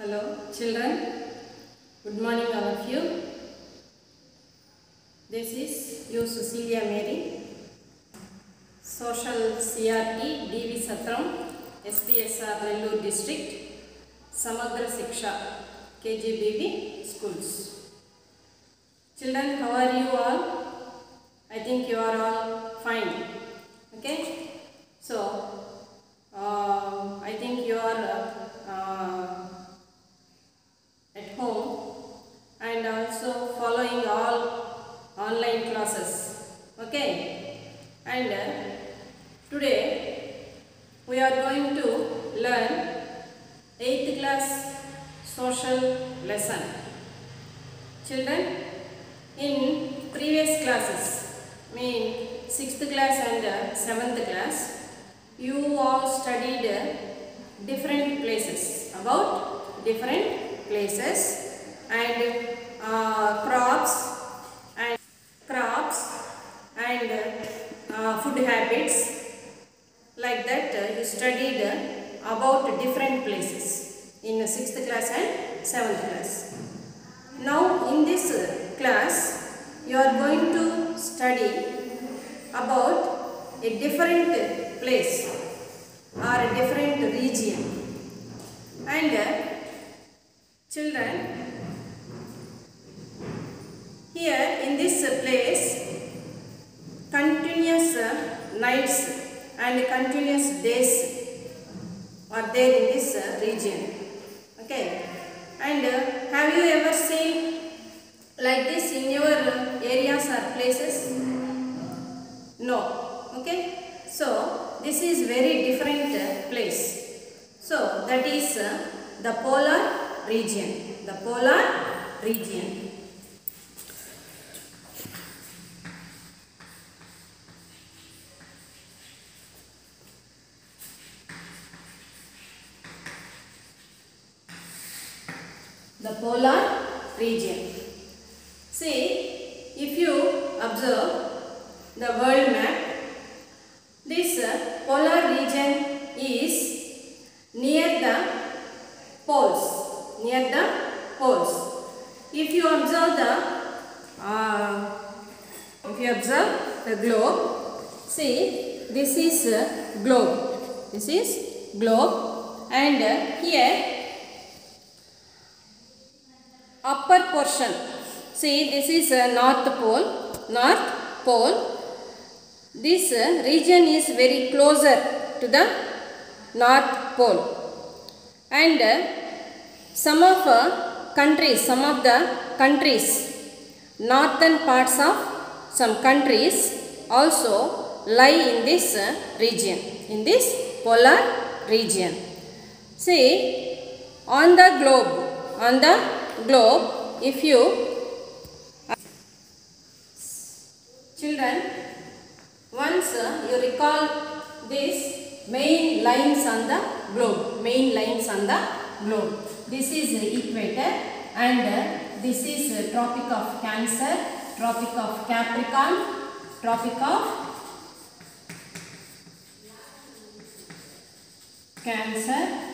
Hello, children. Good morning, all of you. This is you, Cecilia Mary, Social CRT, DV Satram, SPSR Nellore District, Samagra Siksha, KGBV Schools. Children, how are you all? I think you are all fine. Okay? So, uh, I think you are uh, uh, at home and also following all online classes. Okay? And uh, today we are going to learn 8th class social lesson. Children, in previous classes, mean 6th class and uh, 7th class, you all studied uh, different places, about different places and uh, crops and crops and uh, food habits like that uh, you studied about different places in 6th class and 7th class. Now in this class you are going to study about a different place or a different region and uh, children here in this place continuous nights and continuous days are there in this region. Okay? And uh, have you ever seen like this in your areas or places? No. Okay? So this is very different place. So that is uh, the polar region. The polar region. The polar region. See, if you observe the world map, this uh, polar region is near the poles, near the poles. If you observe the, uh, if you observe the globe, see, this is globe, this is globe. And here upper portion. See this is north pole north pole. This uh, region is very closer to the north pole. And uh, some of uh, countries some of the countries northern parts of some countries also lie in this uh, region in this polar region. See on the globe on the globe if you children once uh, you recall these main lines on the globe main lines on the globe this is uh, equator and uh, this is uh, tropic of cancer tropic of capricorn tropic of cancer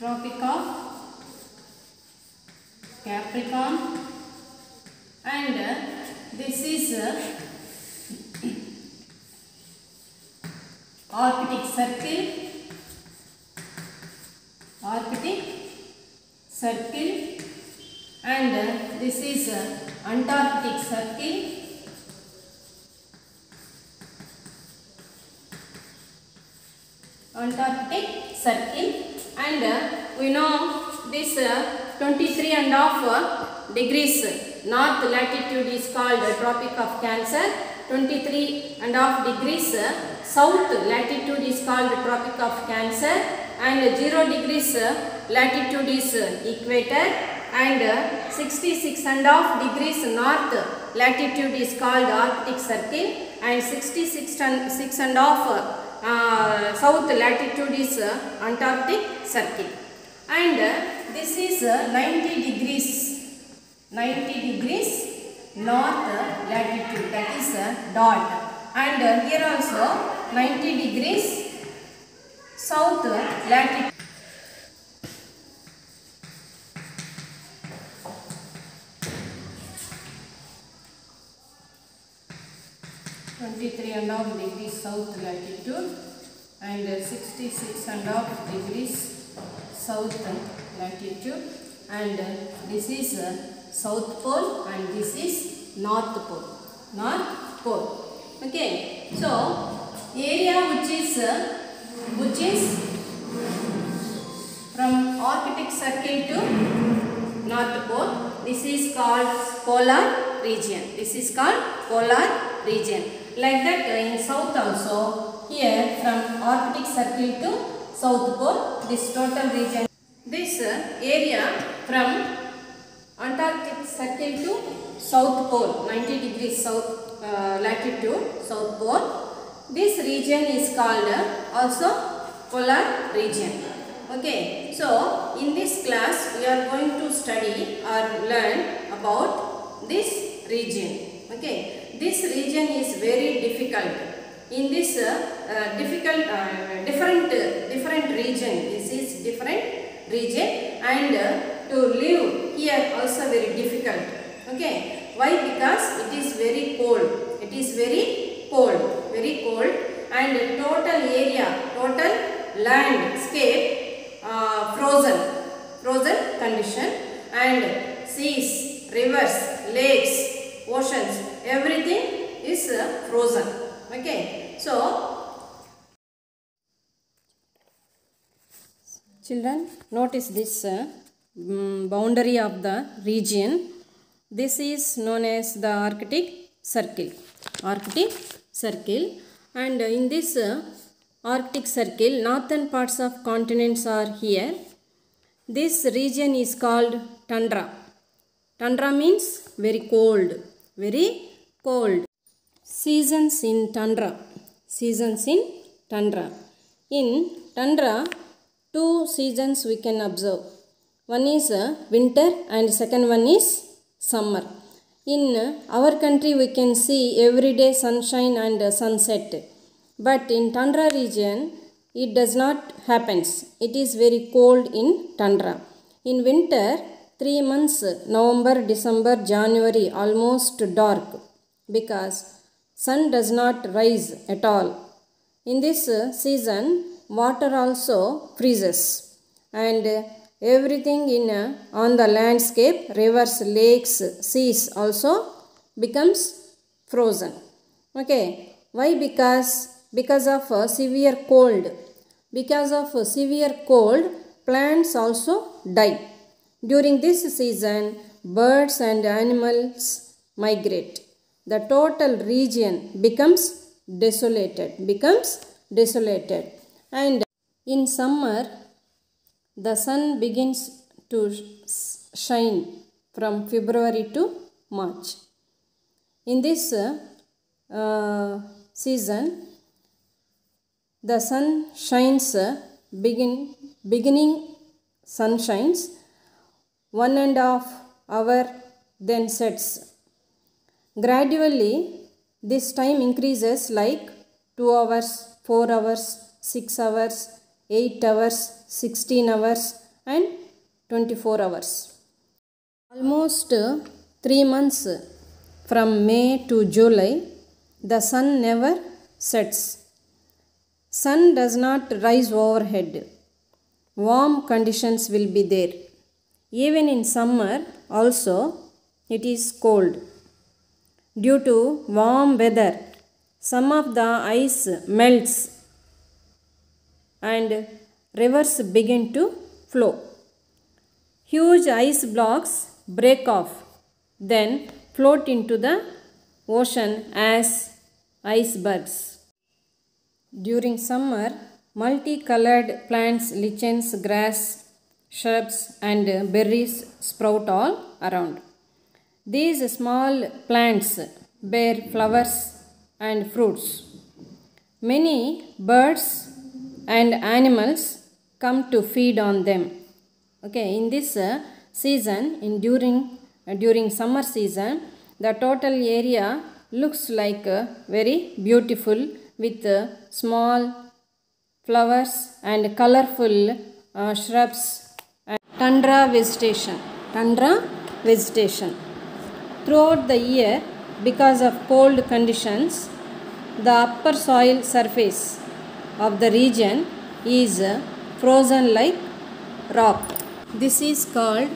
Tropic of Capricorn and uh, this is Arctic Circle. Arctic Circle. And uh, this is uh, Antarctic Circle. Antarctic Circle. And uh, we know this uh, 23 and half degrees. North latitude is called tropic of cancer 23 and half degrees uh, south latitude is called tropic of cancer and 0 degrees uh, latitude is uh, equator and uh, 66 and half degrees north latitude is called arctic circle and 66 and 6 and half uh, south latitude is Antarctic circle. And uh, this is uh, 90 degrees 90 degrees north latitude that is a dot and uh, here also 90 degrees south latitude. Twenty-three and a half degrees south latitude and sixty-six and a half degrees south latitude and this is uh, south pole and this is north pole. North pole. Okay. So area which is uh, which is from arctic circle to north pole. This is called polar region. This is called polar region. Like that uh, in south also here from arctic circle to south pole this total region. This uh, area from Antarctic circle to South Pole, 90 degrees south uh, latitude, South Pole. This region is called uh, also polar region. Okay, so in this class we are going to study or learn about this region. Okay, this region is very difficult. In this uh, uh, difficult, uh, different, different region, this is different region and uh, to live here also very difficult. Okay? Why? Because it is very cold. It is very cold. Very cold. And total area total landscape uh, frozen. Frozen condition. And seas rivers lakes oceans everything is uh, frozen. Okay? So Children, notice this uh, mm, boundary of the region. This is known as the Arctic Circle. Arctic Circle. And in this uh, Arctic Circle, northern parts of continents are here. This region is called tundra. Tundra means very cold. Very cold. Seasons in tundra. Seasons in tundra. In tundra, two seasons we can observe. One is uh, winter and second one is summer. In uh, our country we can see everyday sunshine and uh, sunset. But in tundra region it does not happens. It is very cold in tundra. In winter three months November, December, January almost dark because sun does not rise at all. In this season water also freezes and everything in uh, on the landscape rivers lakes seas also becomes frozen. Okay. Why? Because because of uh, severe cold. Because of uh, severe cold plants also die. During this season birds and animals migrate. The total region becomes desolated becomes desolated. And in summer the sun begins to shine from February to March. In this uh, season, the sun shines begin beginning sun shines one and a half hour then sets. Gradually, this time increases like 2 hours, 4 hours, 6 hours, 8 hours, 16 hours and 24 hours. Almost 3 months from May to July, the sun never sets. Sun does not rise overhead. Warm conditions will be there. Even in summer also it is cold. Due to warm weather, some of the ice melts and rivers begin to flow. Huge ice blocks break off, then float into the ocean as icebergs. During summer, multicolored plants, lichens, grass, shrubs, and berries sprout all around. These small plants bear flowers and fruits. Many birds and animals come to feed on them. Okay in this uh, season in during uh, during summer season the total area looks like uh, very beautiful with uh, small flowers and colorful uh, shrubs and tundra vegetation tundra vegetation. Throughout the year because of cold conditions the upper soil surface of the region is frozen like rock. This is called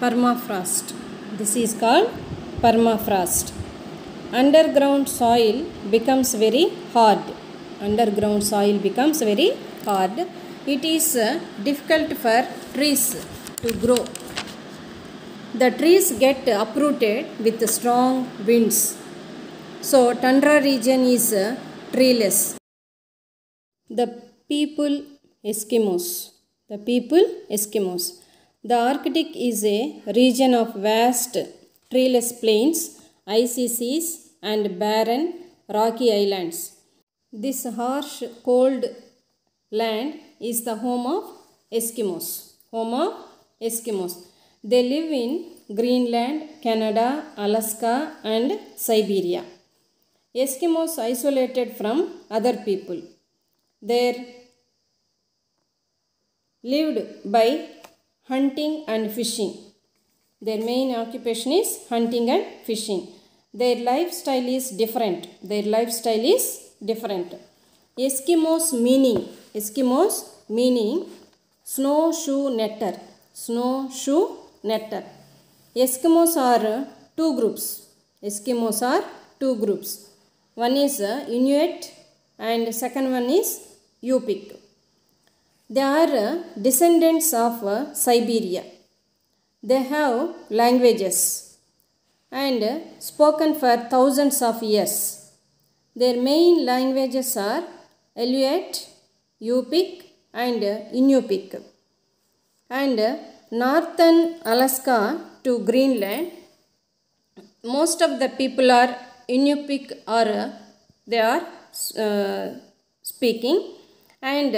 permafrost. This is called permafrost. Underground soil becomes very hard. Underground soil becomes very hard. It is uh, difficult for trees to grow. The trees get uprooted with strong winds. So tundra region is uh, treeless the people eskimos. The people eskimos. The arctic is a region of vast treeless plains icy seas and barren rocky islands. This harsh cold land is the home of eskimos. Home of eskimos. They live in greenland canada alaska and siberia. Eskimos isolated from other people they lived by hunting and fishing. Their main occupation is hunting and fishing. Their lifestyle is different. Their lifestyle is different. Eskimos meaning eskimos meaning snowshoe netter. Snowshoe netter. Eskimos are two groups. Eskimos are two groups. One is inuit and second one is yupik they are descendants of siberia they have languages and spoken for thousands of years. Their main languages are Inuit, Yupik, and Inupiaq. And northern Alaska to Greenland, most of the people are Inupiaq or they are uh, speaking, and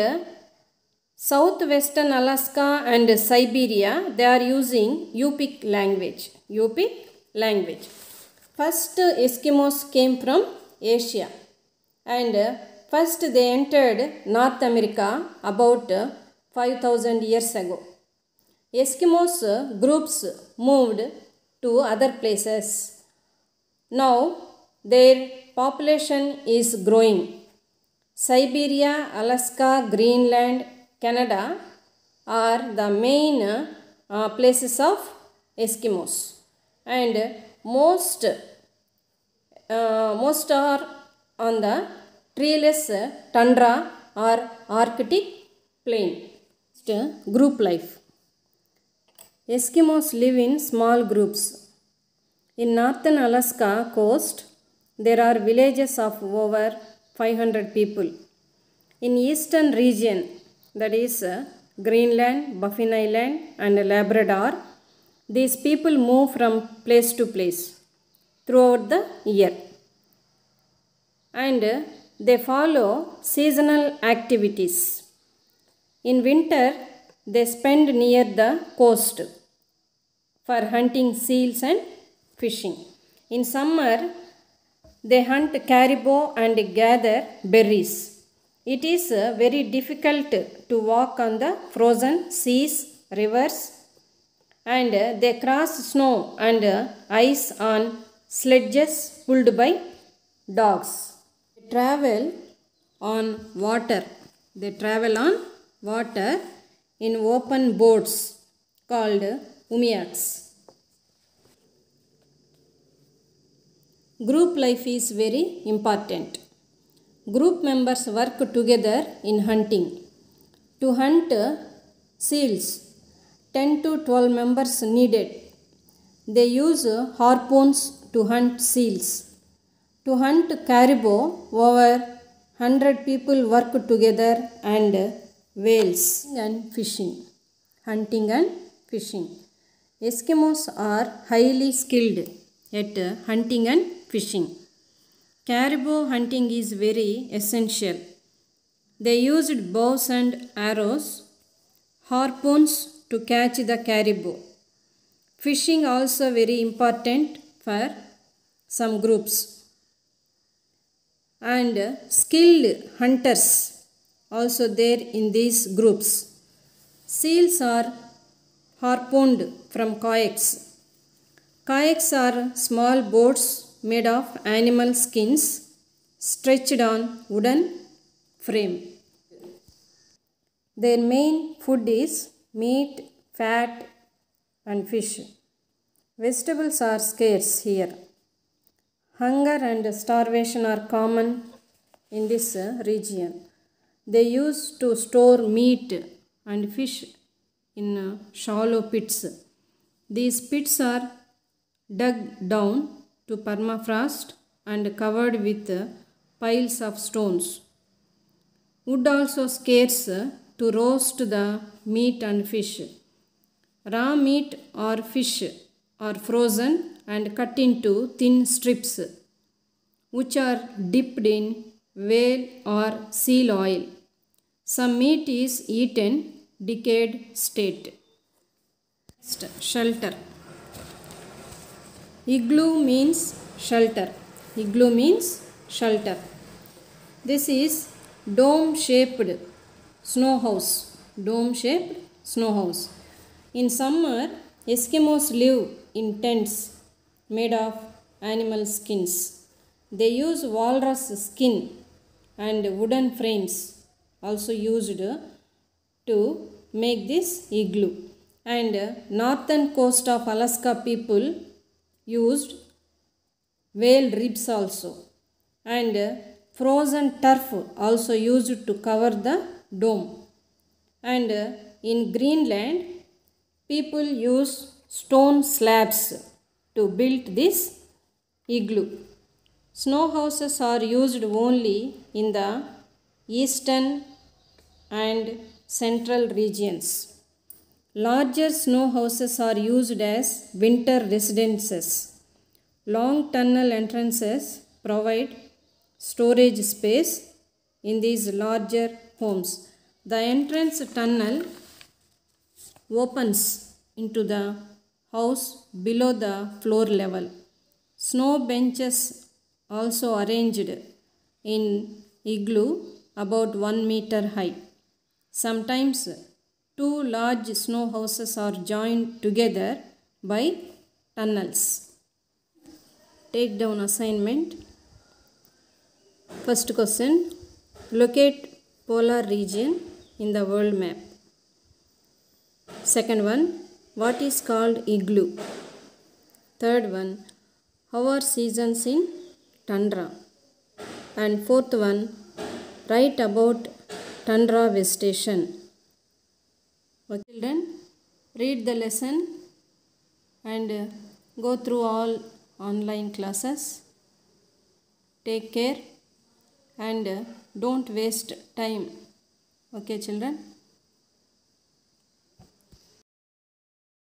southwestern Alaska and Siberia, they are using Yupik language. Yupik language. First Eskimos came from Asia and first they entered North America about 5000 years ago. Eskimos groups moved to other places. Now their population is growing. Siberia, Alaska, Greenland, Canada are the main uh, places of Eskimos. And most uh, most are on the treeless tundra or arctic plain group life. Eskimos live in small groups. In northern alaska coast there are villages of over 500 people in eastern region that is uh, greenland baffin island and labrador these people move from place to place throughout the year and they follow seasonal activities. In winter, they spend near the coast for hunting seals and fishing. In summer, they hunt caribou and gather berries. It is uh, very difficult to walk on the frozen seas, rivers, and uh, they cross snow and uh, ice on sledges pulled by dogs. They travel on water. They travel on water in open boats called umiaks. Group life is very important. Group members work together in hunting. To hunt seals, 10 to 12 members needed. They use harpoons to hunt seals. To hunt caribou, over 100 people work together and whales and fishing. Hunting and fishing. Eskimos are highly skilled at hunting and fishing. Caribou hunting is very essential. They used bows and arrows, harpoons to catch the caribou. Fishing also very important for some groups. And skilled hunters also there in these groups. Seals are harpooned from kayaks. Kayaks are small boats made of animal skins stretched on wooden frame. Their main food is meat, fat, and fish. Vegetables are scarce here. Hunger and starvation are common in this uh, region. They used to store meat and fish in uh, shallow pits. These pits are dug down to permafrost and covered with piles of stones. Wood also scarce to roast the meat and fish. Raw meat or fish are frozen and cut into thin strips, which are dipped in whale or seal oil. Some meat is eaten decayed state. Shelter. Igloo means shelter. Igloo means shelter. This is dome shaped snow house. Dome shaped snow house. In summer, Eskimos live in tents made of animal skins. They use walrus skin and wooden frames also used to make this igloo. And northern coast of Alaska people used whale ribs also. And frozen turf also used to cover the dome. And in greenland people use stone slabs to build this igloo. Snow houses are used only in the eastern and central regions larger snow houses are used as winter residences long tunnel entrances provide storage space in these larger homes. The entrance tunnel opens into the house below the floor level. Snow benches also arranged in igloo about 1 meter high. Sometimes two large snow houses are joined together by tunnels. Take down assignment. First question Locate polar region in the world map. Second one What is called igloo? Third one How are seasons in tundra? And fourth one Write about tundra vegetation. Okay, children, read the lesson and uh, go through all online classes. Take care and uh, don't waste time. Okay, children.